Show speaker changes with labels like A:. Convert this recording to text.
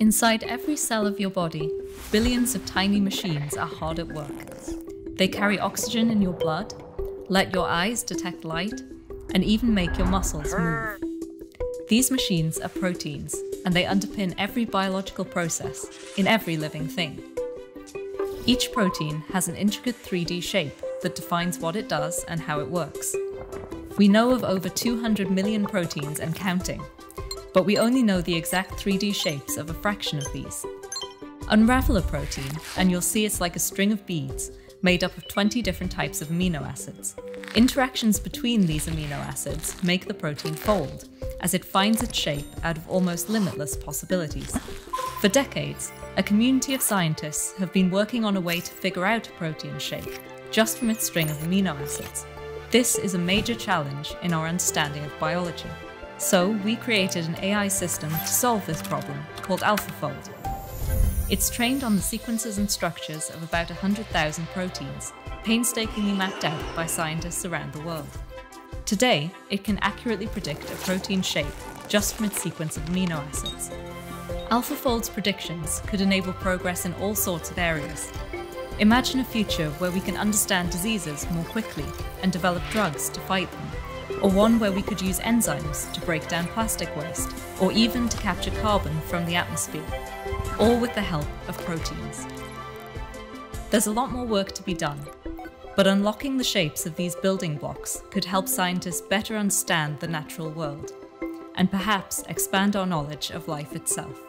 A: Inside every cell of your body, billions of tiny machines are hard at work. They carry oxygen in your blood, let your eyes detect light, and even make your muscles move. These machines are proteins, and they underpin every biological process in every living thing. Each protein has an intricate 3D shape that defines what it does and how it works. We know of over 200 million proteins and counting, but we only know the exact 3D shapes of a fraction of these. Unravel a protein, and you'll see it's like a string of beads made up of 20 different types of amino acids. Interactions between these amino acids make the protein fold, as it finds its shape out of almost limitless possibilities. For decades, a community of scientists have been working on a way to figure out a protein shape just from its string of amino acids. This is a major challenge in our understanding of biology. So we created an AI system to solve this problem called AlphaFold. It's trained on the sequences and structures of about 100,000 proteins, painstakingly mapped out by scientists around the world. Today, it can accurately predict a protein shape just from its sequence of amino acids. AlphaFold's predictions could enable progress in all sorts of areas. Imagine a future where we can understand diseases more quickly and develop drugs to fight them or one where we could use enzymes to break down plastic waste, or even to capture carbon from the atmosphere, all with the help of proteins. There's a lot more work to be done, but unlocking the shapes of these building blocks could help scientists better understand the natural world, and perhaps expand our knowledge of life itself.